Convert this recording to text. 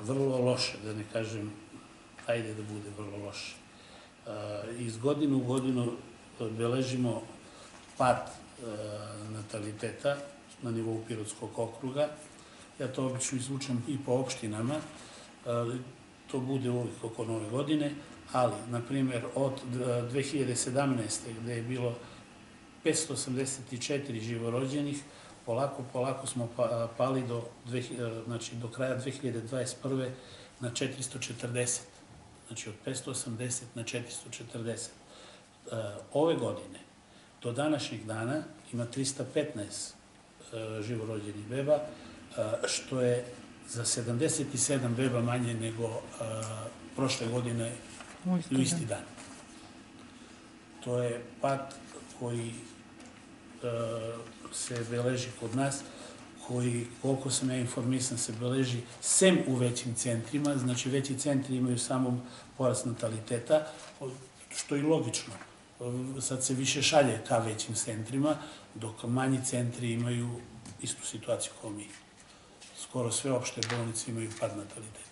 vrlo loše, da ne kažem, ajde da bude vrlo loše. E, Iz godine u godinu beležimo pad e, nataliteta na nivou Pirotskog okruga. Ja to obično izvučem i po opštinama, e, to bude uvijek oko nove godine, ali, na primjer, od e, 2017. gde je bilo 584 živorođenih, polako, polako smo pa- pali do, znači, do kraja 2021. na 440. Znači, od 580 na 440. E, Ove godine, do današnjeg dana, ima 315 e, živorođenih beba, što je za 77 beba manje nego prošle godine U isti dan. To je pad koji se beleži kod nas, koji, koliko sam ja informisan, se beleži sem u većim centrima, znači veći centri imaju samo porast nataliteta, što je logično. Sad se više šalje ka većim centrima, dok manji centri imaju istu situaciju kao mi. Skoro sve opšte bolnice imaju pad nataliteta.